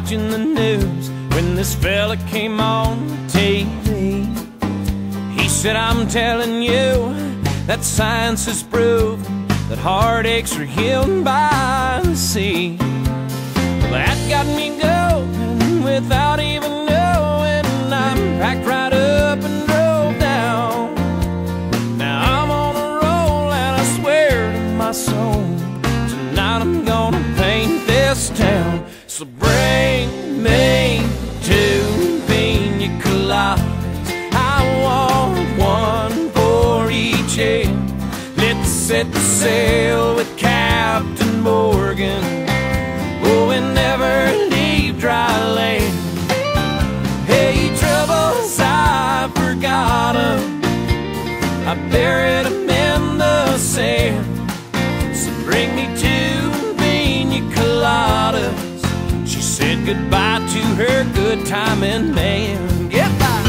watching the news when this fella came on TV. He said, I'm telling you that science has proved that heartaches are healed by the sea. Well, that got me going without even knowing. I'm packed right up and drove down. Now I'm on a roll and I swear to my soul, tonight I'm gonna this town. So bring me two pina coladas. I want one for each head. Let's set the sail with Captain Morgan. Oh, and never leave dry land. Goodbye to her good timing man. Goodbye.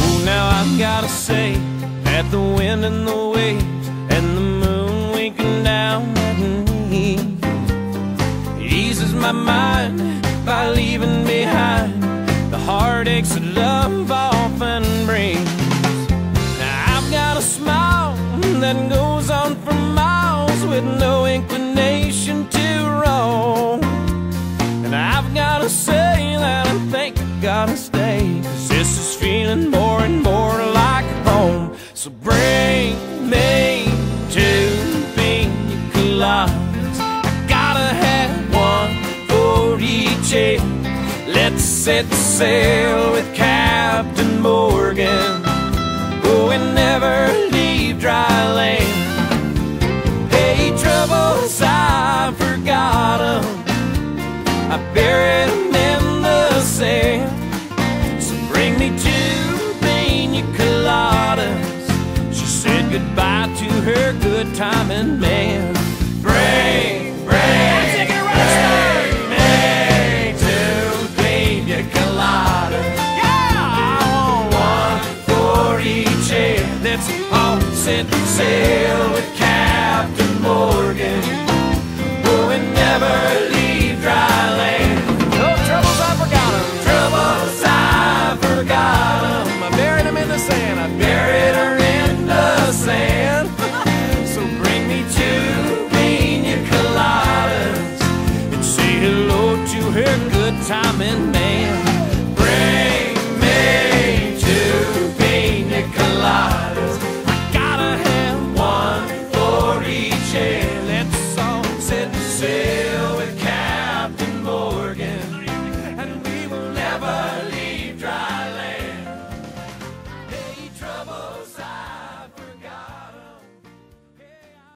Oh, now I've gotta say that the wind and the waves and the moon winking down at me eases my mind by leaving behind the heartaches that love goes on for miles with no inclination to roam. And I've gotta say that I think I gotta stay. Cause this is feeling more and more like home. So bring me two pina coladas. I gotta have one for each head. Let's set sail with Captain Morgan. Me two pina coladas. She said goodbye to her good timing man. Bring, bring, bring me two pina coladas. Yeah, I one for each head. Let's all set sail with Captain Morgan. Oh, and never good timing man.